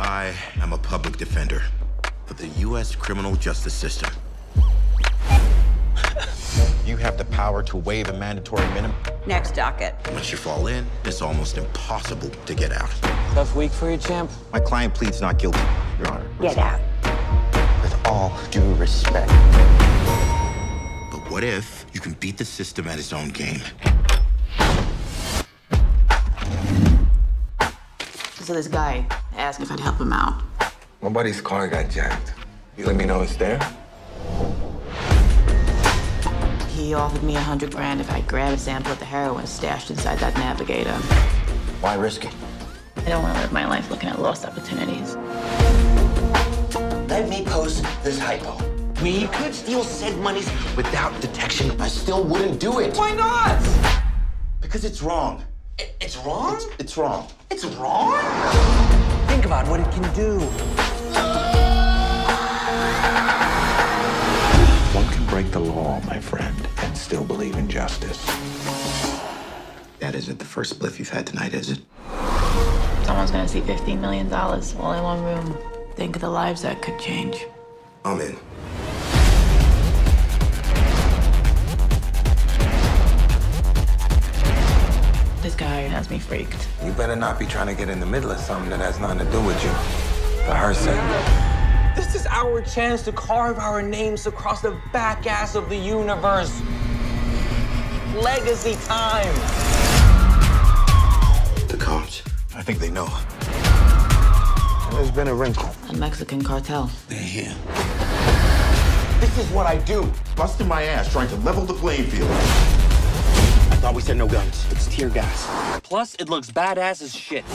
I am a public defender for the U.S. criminal justice system. You have the power to waive a mandatory minimum. Next docket. Once you fall in, it's almost impossible to get out. Tough week for you, champ. My client pleads not guilty, Your Honor. Get out. With all due respect. But what if you can beat the system at its own game? So this guy asked if I'd help him out. My buddy's car got jacked. You let me know it's there? He offered me a hundred grand if I grab a sample of the heroin stashed inside that navigator. Why risk it? I don't want to live my life looking at lost opportunities. Let me pose this hypo. We could steal said monies without detection. I still wouldn't do it. Why not? Because it's wrong. I- It's wrong? It's, it's wrong. It's wrong? Think about what it can do. One can break the law, my friend, and still believe in justice. That isn't the first spliff you've had tonight, is it? Someone's gonna see $15 million all in one room. Think of the lives that could change. I'm in. This guy has me freaked. You better not be trying to get in the middle of something that has nothing to do with you. For her sake. This is our chance to carve our names across the back ass of the universe. Legacy time. The cops. I think they know. There's been a wrinkle. A Mexican cartel. They're here. This is what I do. Busting my ass trying to level the playing field. Thought we said no guns. It's tear gas. Plus, it looks badass as shit.